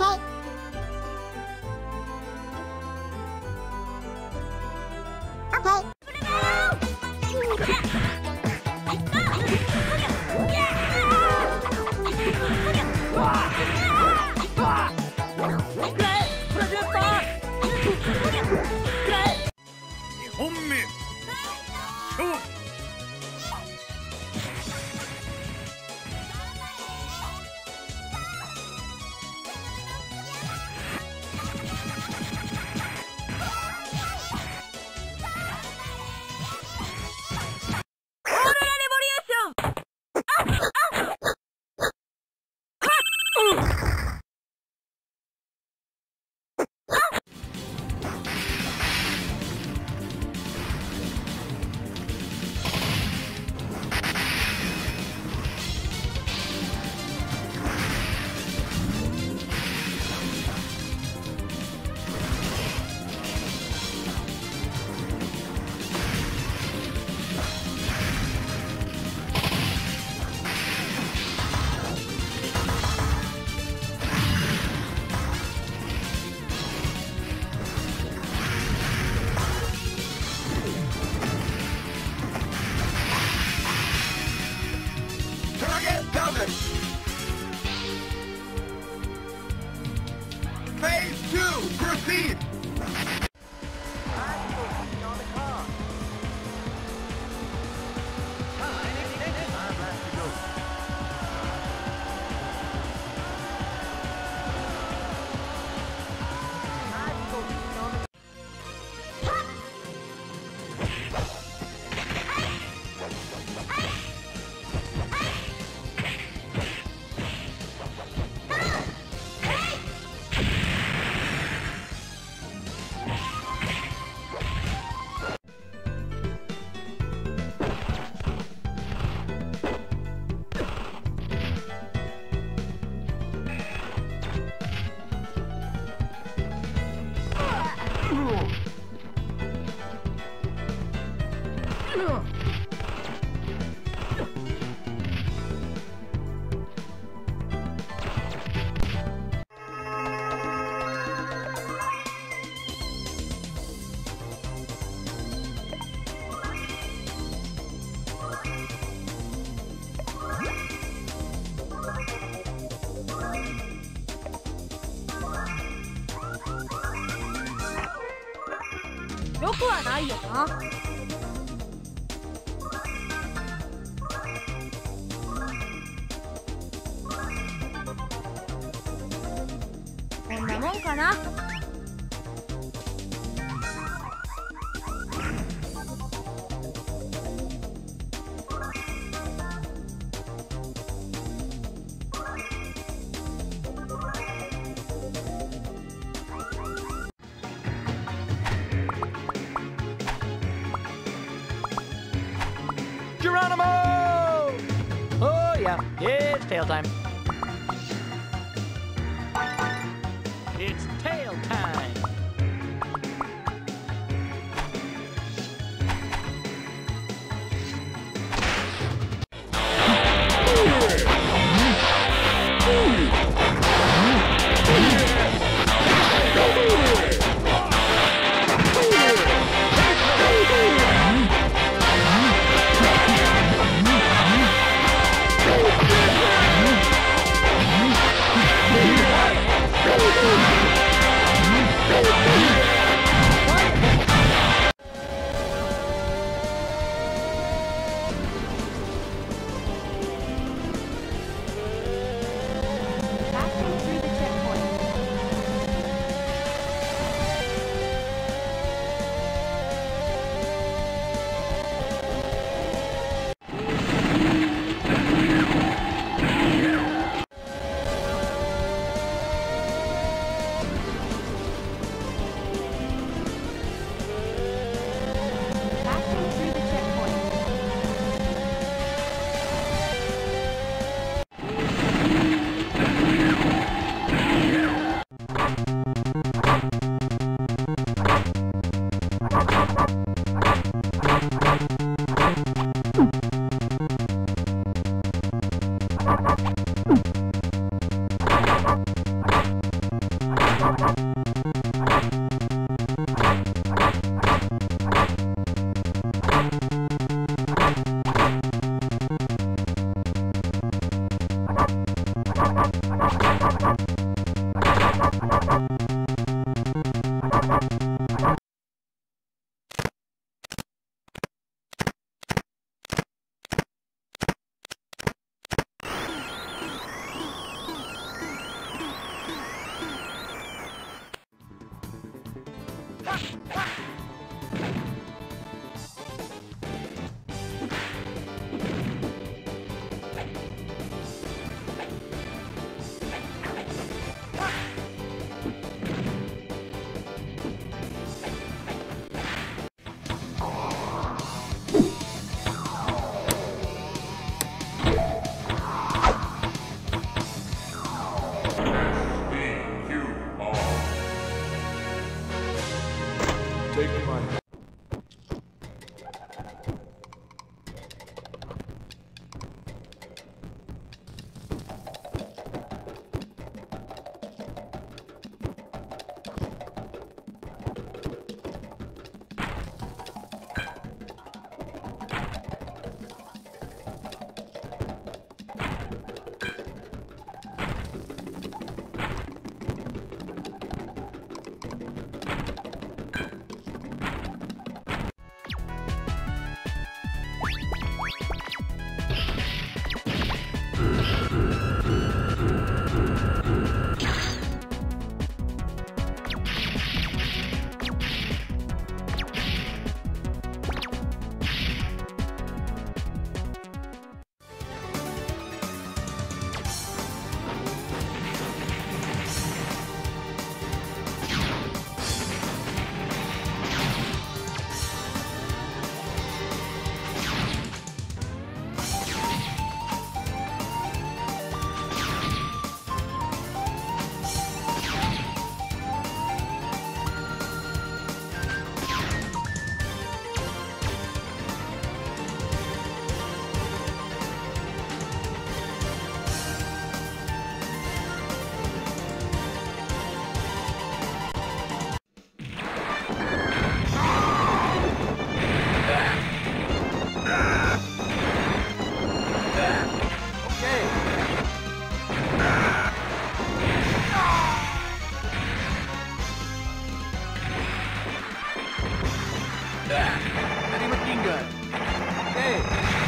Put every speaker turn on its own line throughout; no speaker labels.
OK よないよ。なこんなもんかな。
Geronimo! Oh, yeah, it's tail time. Okay.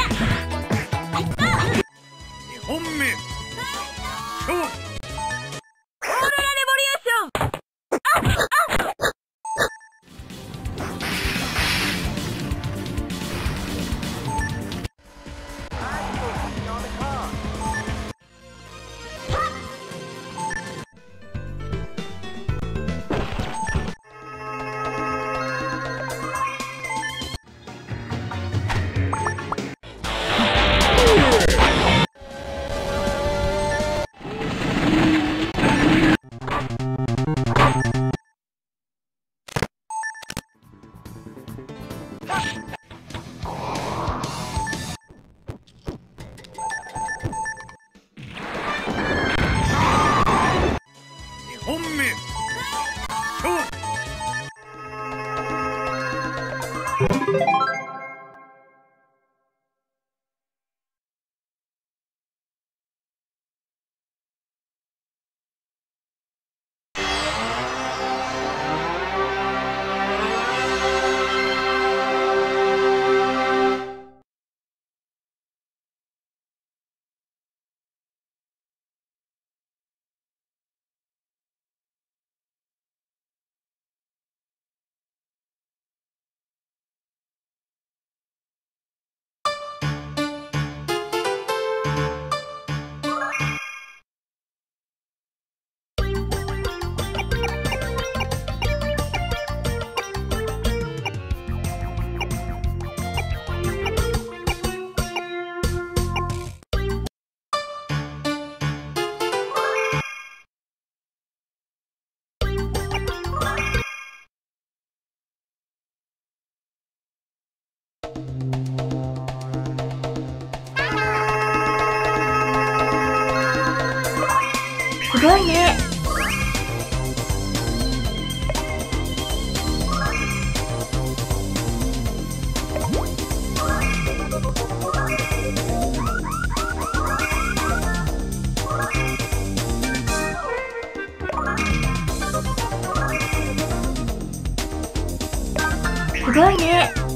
あ!
すごいね。すごいね。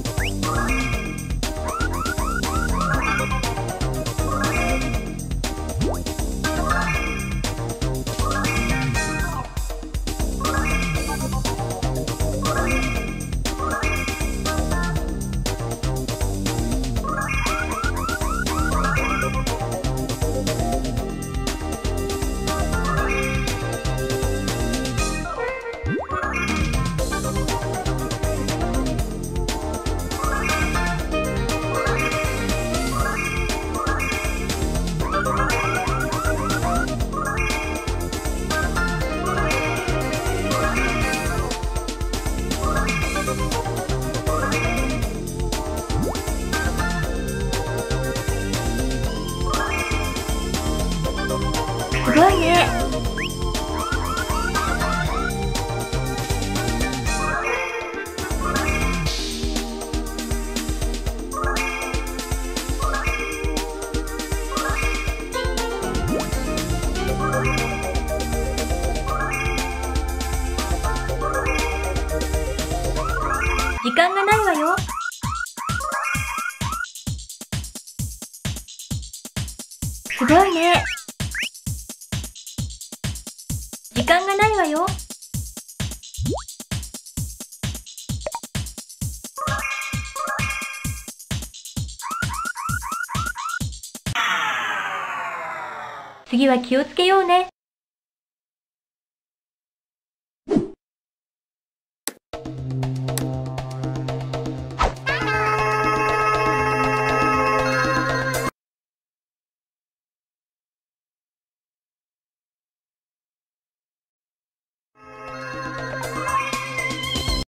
次は気をつけようね。